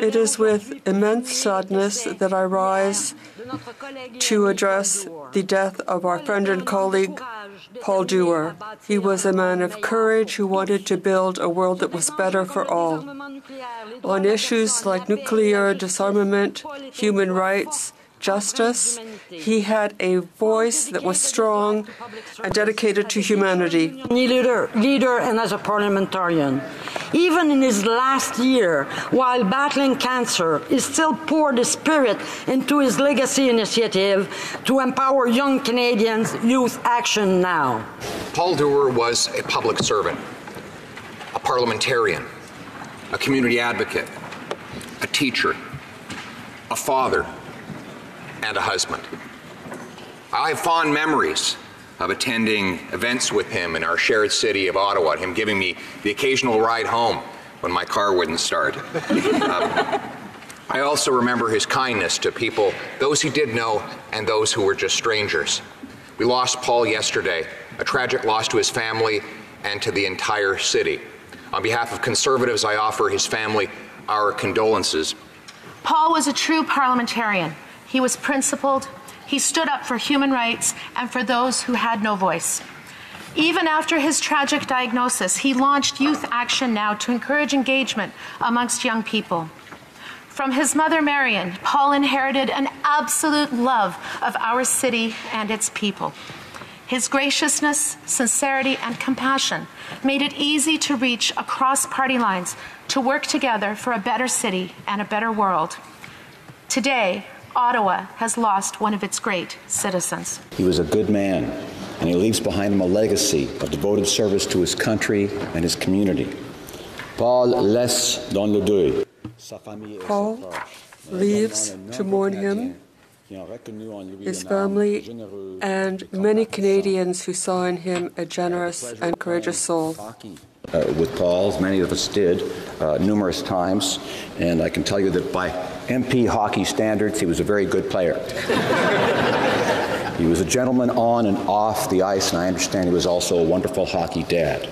It is with immense sadness that I rise to address the death of our friend and colleague, Paul Dewar. He was a man of courage who wanted to build a world that was better for all. On issues like nuclear disarmament, human rights, justice. He had a voice that was strong and dedicated to humanity. Leader, leader and as a parliamentarian. Even in his last year, while battling cancer, he still poured his spirit into his legacy initiative to empower young Canadians Youth Action Now. Paul Dewar was a public servant, a parliamentarian, a community advocate, a teacher, a father, and a husband. I have fond memories of attending events with him in our shared city of Ottawa, him giving me the occasional ride home when my car wouldn't start. um, I also remember his kindness to people, those he did know and those who were just strangers. We lost Paul yesterday, a tragic loss to his family and to the entire city. On behalf of Conservatives, I offer his family our condolences. Paul was a true parliamentarian. He was principled, he stood up for human rights and for those who had no voice. Even after his tragic diagnosis, he launched Youth Action Now to encourage engagement amongst young people. From his mother, Marion, Paul inherited an absolute love of our city and its people. His graciousness, sincerity, and compassion made it easy to reach across party lines to work together for a better city and a better world. Today, Ottawa has lost one of its great citizens. He was a good man, and he leaves behind him a legacy of devoted service to his country and his community. Paul laisse dans le deuil. Paul leaves to mourn him, his family, and many Canadians who saw in him a generous and courageous soul uh, with Paul's. many of us did, uh, numerous times. And I can tell you that by MP hockey standards, he was a very good player. he was a gentleman on and off the ice, and I understand he was also a wonderful hockey dad.